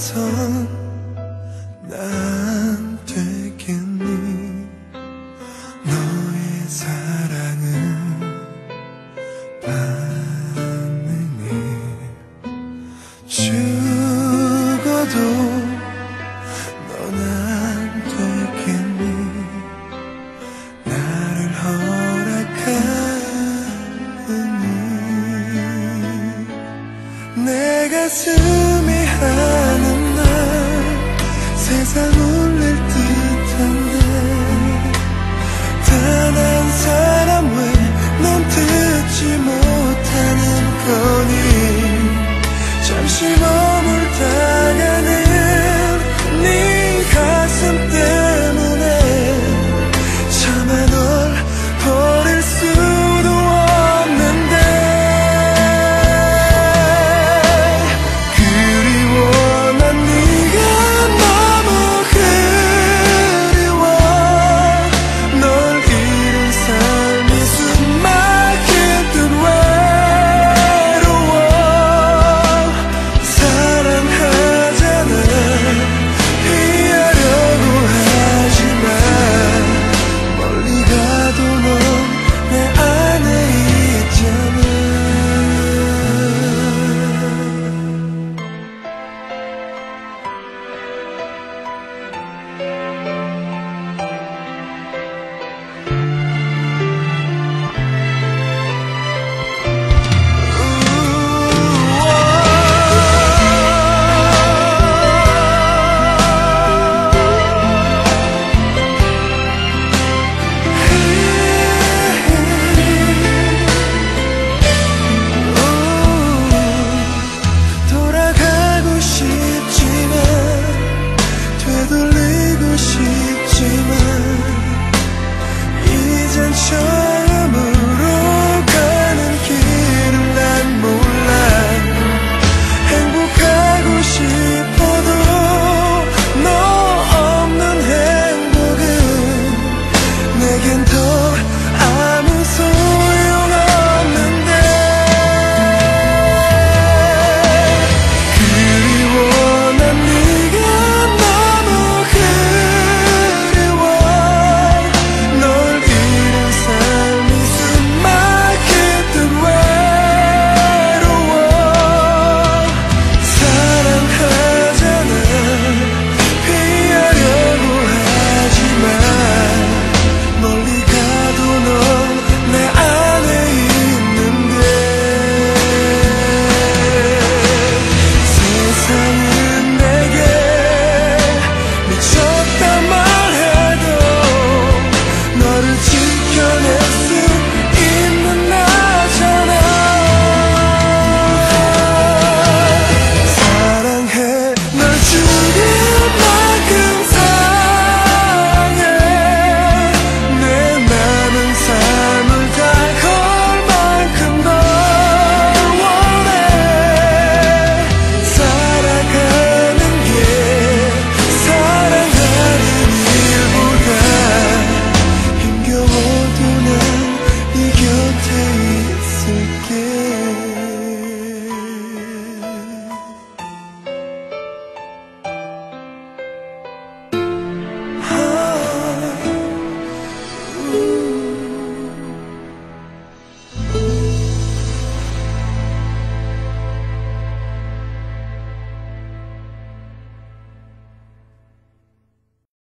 떠나선 난 되겠니? 너의 사랑은 받느니 죽어도 넌안 되겠니? 나를 허락하느니 내 가슴 항상 울릴 듯한데 단 한 사람 왜 넌 듣지 못하는 거니.